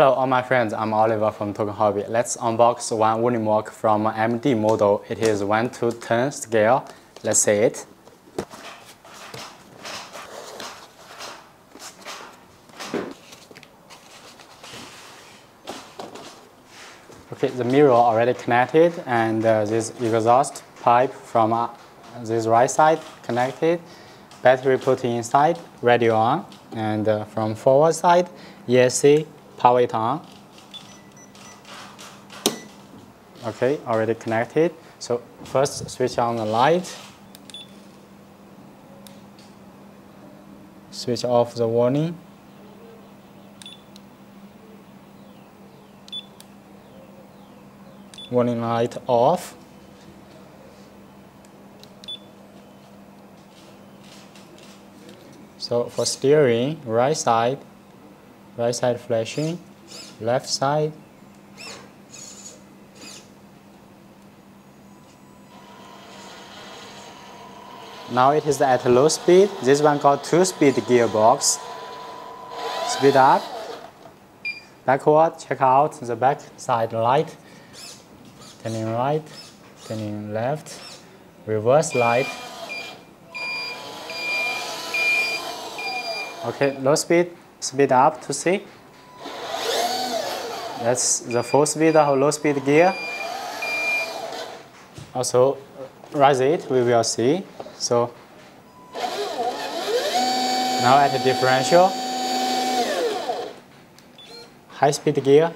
Hello all my friends, I'm Oliver from Toucan Hobby. Let's unbox one Unimog from MD model. It is 1 to 10 scale. Let's see it. Okay, the mirror already connected and uh, this exhaust pipe from uh, this right side connected. Battery put inside, radio on, and uh, from forward side, ESC power it on. Okay, already connected. So first switch on the light. Switch off the warning. Warning light off. So for steering, right side, right side flashing, left side. Now it is at low speed. This one got two-speed gearbox. Speed up. Backward, check out the back side light. Turning right, turning left. Reverse light. Okay, low speed, speed up to see. That's the full speed of low speed gear. Also, rise it, we will see. So, now at the differential, high speed gear,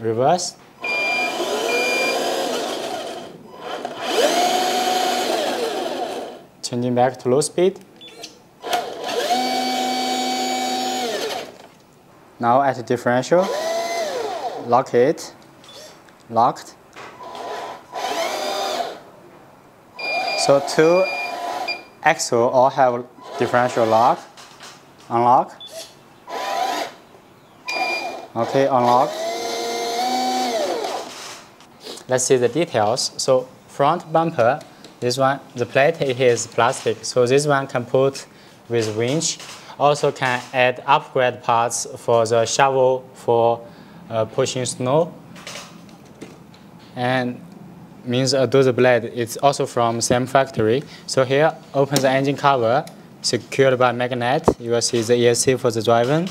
reverse, changing back to low speed. Now at differential, lock it, locked. So two axle all have differential lock, unlock. Okay, unlock. Let's see the details. So front bumper this one, the plate it is plastic, so this one can put with winch. Also can add upgrade parts for the shovel for uh, pushing snow. And means a dozer blade, it's also from same factory. So here, open the engine cover, secured by magnet. You will see the ESC for the driving.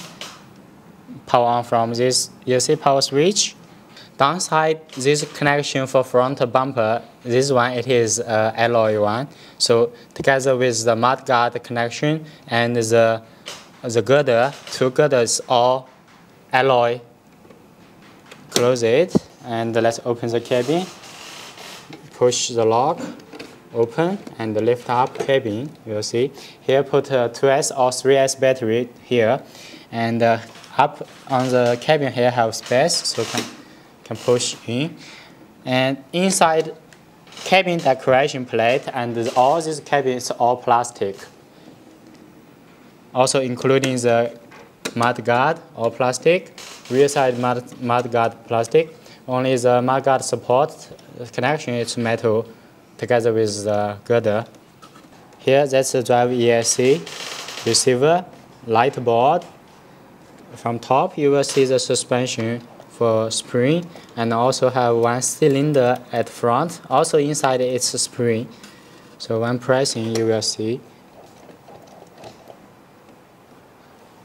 Power on from this ESC power switch. Downside, this connection for front bumper, this one it is uh, alloy one. So together with the mudguard connection and the the girder, two girders all alloy. Close it and let's open the cabin. Push the lock, open and lift up cabin. You'll see here put a 2S or 3S battery here, and uh, up on the cabin here have space so can can push in. And inside cabin decoration plate and all these cabins all plastic. Also including the mud guard all plastic, rear side mud, guard plastic. Only the mud guard support connection is metal together with the girder. Here that's the drive ESC, receiver, light board. From top you will see the suspension for spring and also have one cylinder at front. Also inside it's a spring. So when pressing you will see.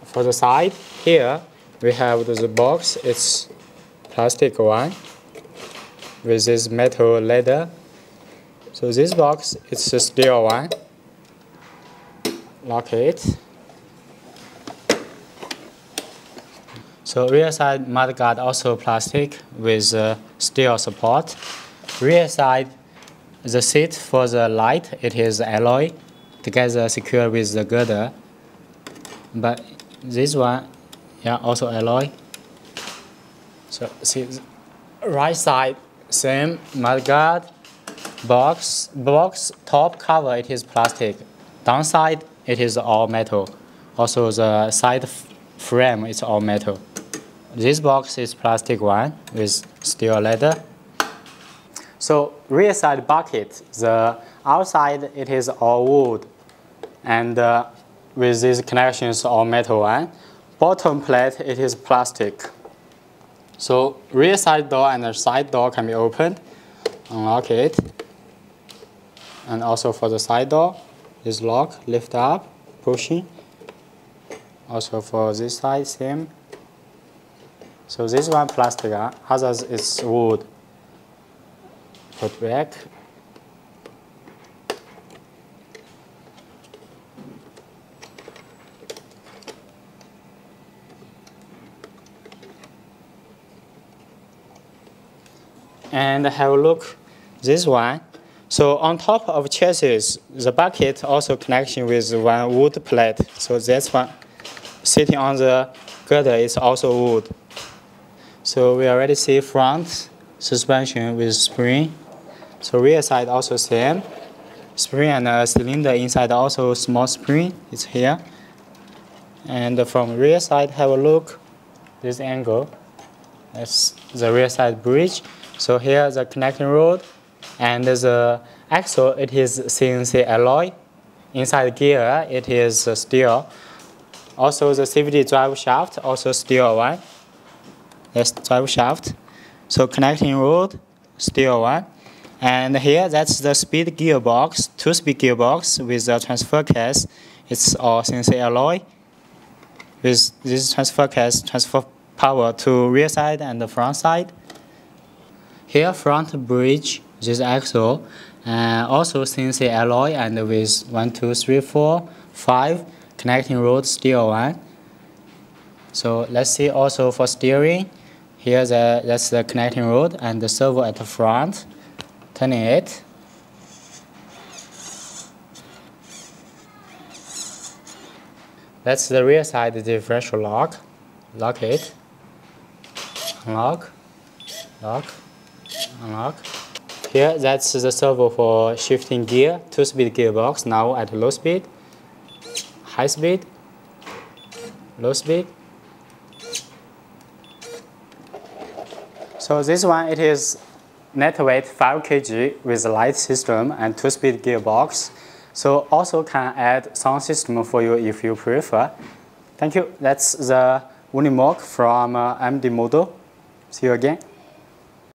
For the side here we have the box. It's plastic one with this metal leather. So this box it's a steel one. Lock it. So rear side mudguard also plastic with uh, steel support. Rear side, the seat for the light, it is alloy, together secure with the girder. But this one, yeah, also alloy. So see, right side, same mudguard, box, box top cover, it is plastic. Downside, it is all metal. Also the side frame is all metal. This box is plastic one with steel leather. So rear side bucket, the outside it is all wood, and uh, with these connections all metal one. Bottom plate, it is plastic. So rear side door and the side door can be opened. Unlock it. And also for the side door, this lock, lift up, pushing. Also for this side, same. So this one plastic, others is wood. Put back. And have a look this one. So on top of chassis, the bucket also connection with one wood plate. So this one sitting on the girder is also wood. So we already see front suspension with spring. So rear side also same. Spring and a cylinder inside also small spring is here. And from rear side, have a look. This angle. That's the rear side bridge. So here the connecting rod and the axle, it is CNC alloy. Inside gear, it is steel. Also the CVD drive shaft, also steel one. That's drive shaft. So connecting rod, steel one. And here, that's the speed gearbox, two-speed gearbox with the transfer case. It's all CNC alloy. With this transfer case, transfer power to rear side and the front side. Here front bridge, this axle, uh, also CNC alloy and with one, two, three, four, five connecting rods steel one. So let's see also for steering. Here the, that's the connecting rod and the servo at the front. Turning it. That's the rear side differential lock. Lock it. Unlock. Lock unlock. Here, that's the servo for shifting gear, two-speed gearbox, now at low speed, high speed, low speed. So this one, it is net weight 5 kg with light system and two-speed gearbox. So also can add sound system for you if you prefer. Thank you. That's the Unimog from uh, MD model. See you again.